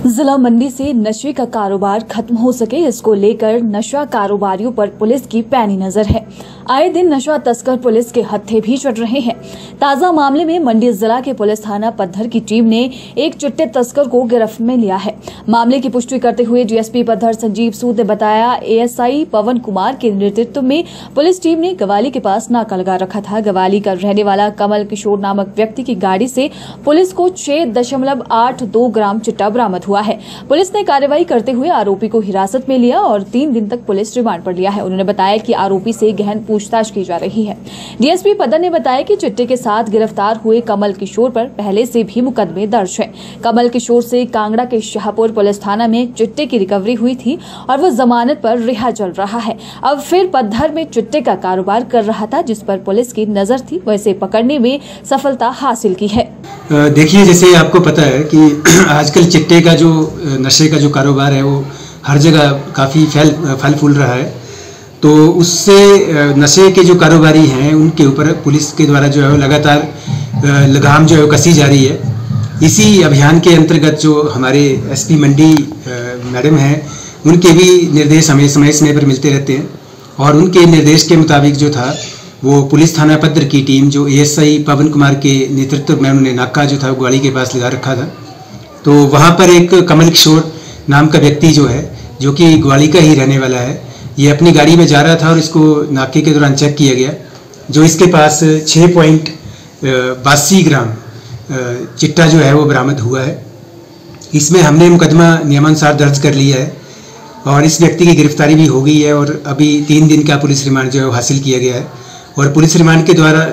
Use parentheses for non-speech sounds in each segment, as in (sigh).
जिला मंडी से नशे का कारोबार खत्म हो सके, इसको लेकर नशा कारोबारियों पर पुलिस की पैनी नज़र है। आए दिन नशा तस्कर पुलिस के हत्थे भी चढ़ रहे हैं। ताज़ा मामले में मंडी जिला के पुलिस थाना पद्धर की टीम ने एक चिट्टे तस्कर को गिरफ्त में लिया है। मामले की पुष्टि करते हुए डीएसपी पद्धर संजीव सूद ने बताया, एएसआई पवन कुमार के नेतृत्व में पुलिस टीम ने गवाली के पास नाका लगा रखा था। गवाली का रहने वाला कमल किशोर नामक व्यक्ति की गाड़ी से पुलिस को छह ग्राम चिट्टा बरामद हुआ है। पुलिस ने कार्रवाई करते हुए आरोपी को हिरासत में लिया और तीन दिन तक पुलिस रिमांड पर लिया है। उन्होंने बताया कि आरोपी से गहन पूछताछ की जा रही है। डीएसपी पदन ने बताया कि चिट्टे के साथ गिरफ़्तार हुए कमल किशोर पर पहले से भी मुकदमे दर्ज है। कमल किशोर से कांगड़ा के शाहपुर पुलिस थाना में चिट्टे की रिकवरी हुई थी और वो जमानत पर रिहा चल रहा है। अब फिर पद्धर में चिट्टे का कारोबार कर रहा था, जिस पर पुलिस की नज़र थी, वैसे पकड़ने में सफलता हासिल की है। देखिए, जैसे आपको पता है कि (clears throat) आजकल चिट्टे का जो नशे का जो कारोबार है, वो हर जगह काफ़ी फैल फल फूल रहा है। तो उससे नशे के जो कारोबारी हैं, उनके ऊपर पुलिस के द्वारा जो है लगातार लगाम जो है कसी जा रही है। इसी अभियान के अंतर्गत जो हमारे एसपी मंडी मैडम हैं, उनके भी निर्देश हमें समय समय पर मिलते रहते हैं। और उनके निर्देश के मुताबिक जो था वो पुलिस थाना पद्र की टीम जो एएसआई पवन कुमार के नेतृत्व में उन्होंने नाका जो था गाड़ी के पास लगा रखा था। तो वहाँ पर एक कमल किशोर नाम का व्यक्ति जो है, जो कि ग्वाली का ही रहने वाला है, ये अपनी गाड़ी में जा रहा था और इसको नाके के दौरान चेक किया गया, जो इसके पास छः पॉइंट बासी ग्राम चिट्टा जो है वो बरामद हुआ है। इसमें हमने मुकदमा नियमानुसार दर्ज कर लिया है और इस व्यक्ति की गिरफ्तारी भी हो गई है और अभी तीन दिन का पुलिस रिमांड जो है वो हासिल किया गया है। और पुलिस रिमांड के द्वारा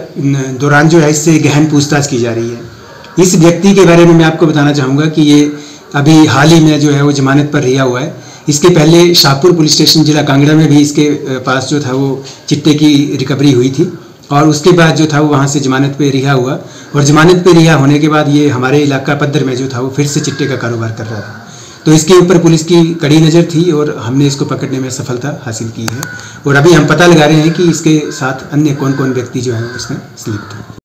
दौरान जो है, इससे गहन पूछताछ की जा रही है। इस व्यक्ति के बारे में मैं आपको बताना चाहूँगा कि ये अभी हाल ही में जो है, वो जमानत पर रिहा हुआ है। इसके पहले शाहपुर पुलिस स्टेशन, जिला कांगड़ा में भी इसके पास जो था, वो चिट्टे की रिकवरी हुई थी और उसके बाद जो था, वो वहाँ से जमानत पे रिहा हुआ। और जमानत पे रिहा होने के बाद ये हमारे इलाका पद्दर में जो था, वो फिर से चिट्टे का कारोबार कर रहा था। तो इसके ऊपर पुलिस की कड़ी नज़र थी और हमने इसको पकड़ने में सफलता हासिल की है। और अभी हम पता लगा रहे हैं कि इसके साथ अन्य कौन कौन व्यक्ति जो हैं उसमें स्लिप्त हैं।